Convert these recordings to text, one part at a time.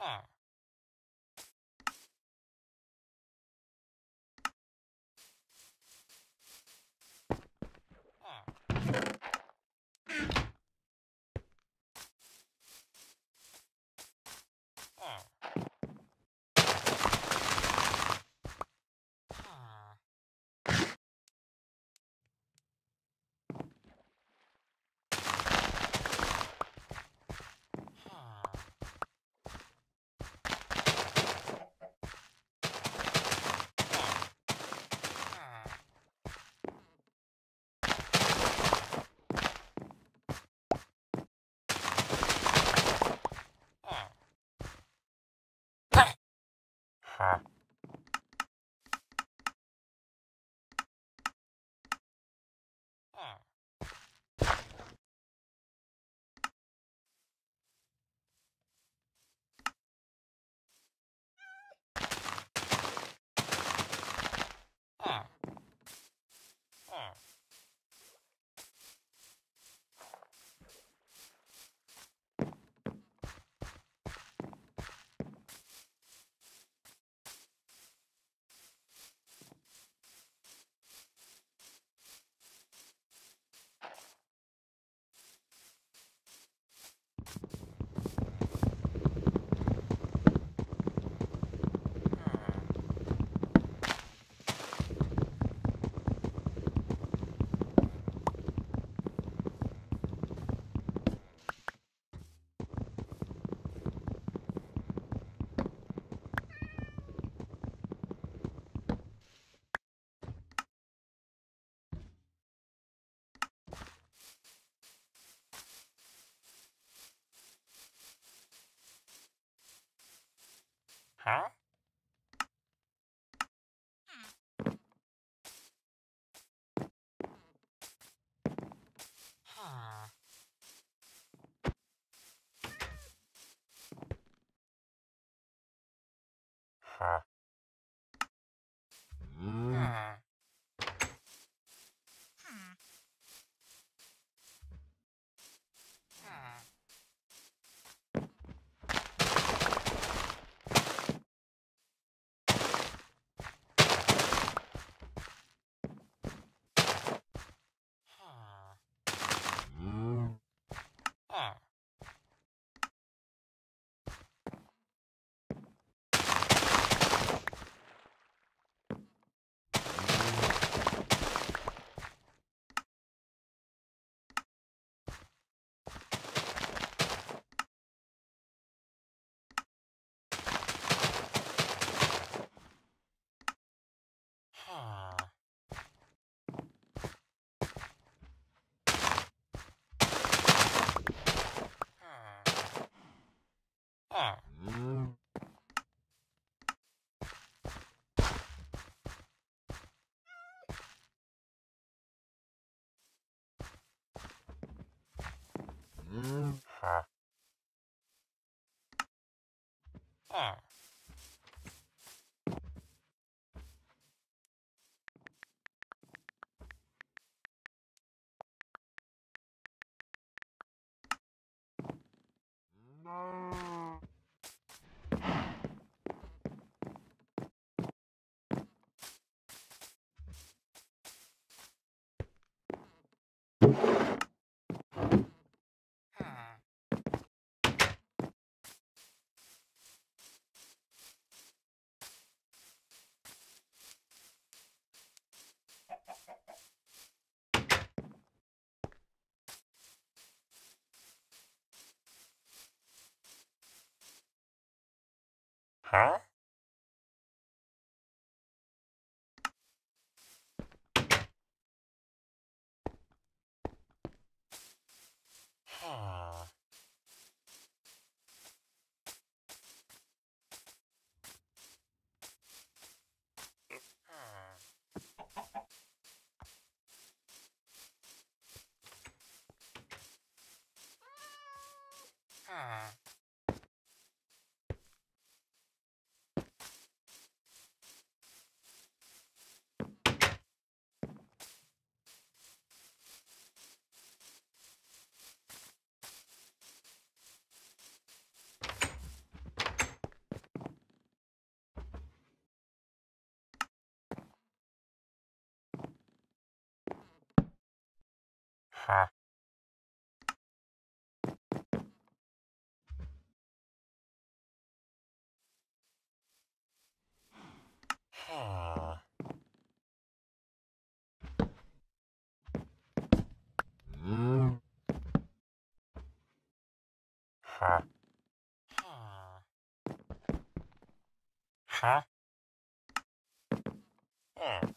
二。Huh? Huh? ha. Ha. Ha. Ha. Ha. Yeah.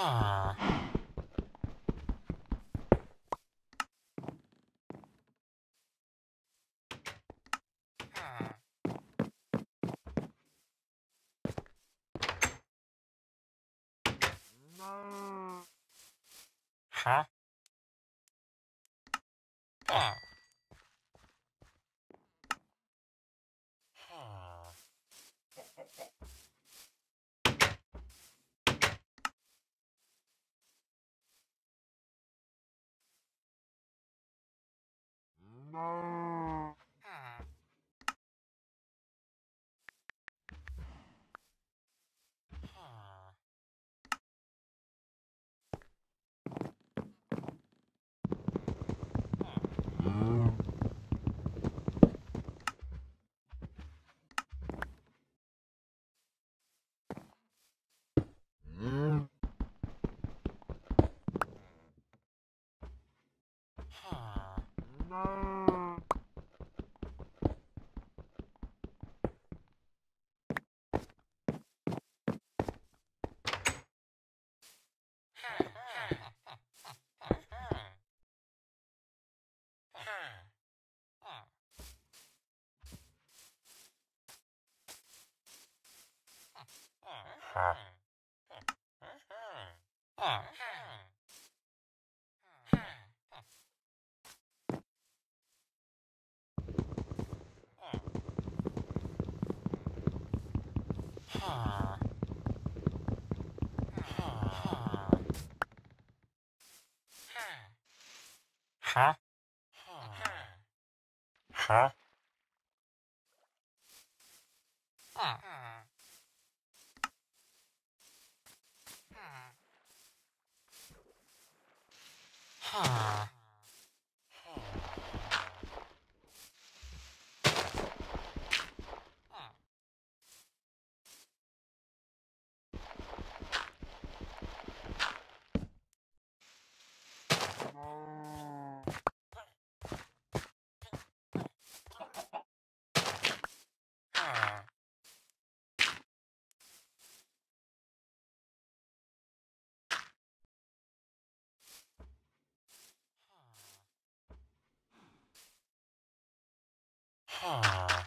Huh? No. Huh? Huh? Aww.